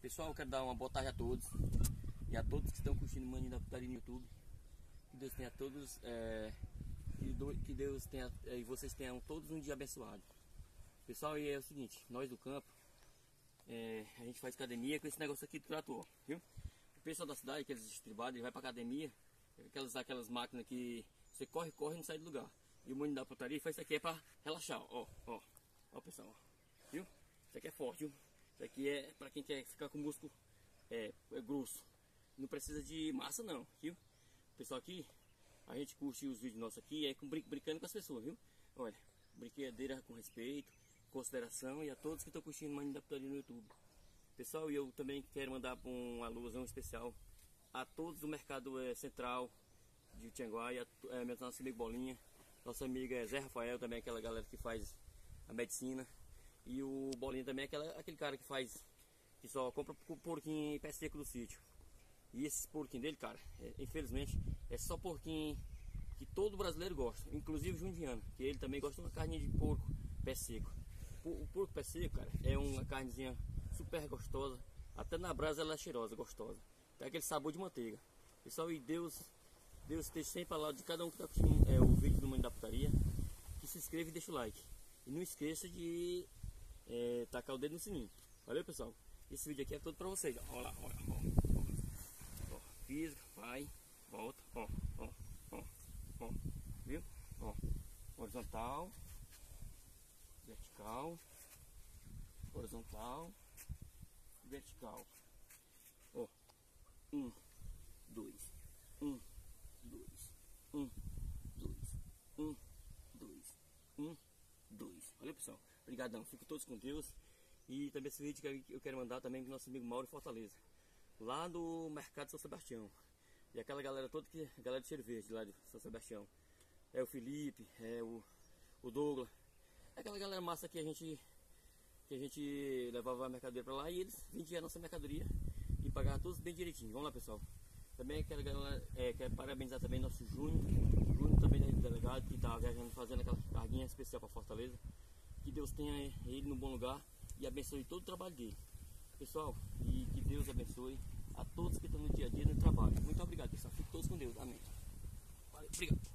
Pessoal, eu quero dar uma boa tarde a todos e a todos que estão curtindo o Maninho da Putaria no YouTube. Que Deus tenha todos, é, que, do, que, Deus tenha é, e vocês tenham todos um dia abençoado. Pessoal, e é o seguinte, nós do campo, é, a gente faz academia com esse negócio aqui do trator, viu? O pessoal da cidade, aqueles estribados, ele vai pra academia, aquelas, aquelas máquinas que você corre, corre e não sai do lugar. E o Maninho da Putaria faz isso aqui é pra relaxar, ó, ó, ó pessoal, ó, viu? Isso aqui é forte, viu? Isso aqui é para quem quer ficar com o músculo é, é, grosso. Não precisa de massa não, viu? Pessoal aqui, a gente curte os vídeos nossos aqui, é com, brincando com as pessoas, viu? Olha, brincadeira com respeito, consideração e a todos que estão curtindo Mania da no YouTube. Pessoal, eu também quero mandar um alusão especial a todos do mercado é, central de Tianguá, é, meu nosso amigo Bolinha, nossa amiga Zé Rafael, também aquela galera que faz a medicina. E o Bolinha também é aquela, aquele cara que faz, que só compra porquinho em pé seco do sítio. E esses porquinhos dele, cara, é, infelizmente, é só porquinho que todo brasileiro gosta, inclusive o Jundiano, que ele também gosta de uma carne de porco pé seco. O porco pé seco, cara, é uma carnezinha super gostosa, até na brasa ela é cheirosa, gostosa. Tem aquele sabor de manteiga. Pessoal, e Deus, Deus esteja sempre ao lado de cada um que está assistindo é, o vídeo do Mãe da Putaria. Que se inscreva e deixa o like. E não esqueça de é, tacar o dedo no sininho. Valeu, pessoal? Esse vídeo aqui é todo pra vocês. Olha lá, olha, ó. ó. Vai, volta, ó, ó, ó, ó. Viu? Ó. Horizontal, vertical, horizontal, vertical. Ó. Um, dois, um, dois, um, dois, um, dois, um, dois. Valeu, pessoal? Obrigadão, fico todos com Deus. E também esse vídeo que eu quero mandar também pro nosso amigo Mauro Fortaleza. Lá do Mercado São Sebastião. E aquela galera toda que. Galera de Verde lá de São Sebastião. É o Felipe, é o, o Douglas. É aquela galera massa que a gente. Que a gente levava a mercadoria para lá e eles vendiam a nossa mercadoria e pagavam todos bem direitinho. Vamos lá pessoal. Também quero, é, quero parabenizar também nosso Júnior. Júnior também é delegado que está viajando fazendo aquela carguinha especial para Fortaleza. Que Deus tenha ele no bom lugar e abençoe todo o trabalho dele. Pessoal, e que Deus abençoe a todos que estão no dia a dia no trabalho. Muito obrigado, pessoal. Fiquem todos com Deus. Amém. Valeu, obrigado.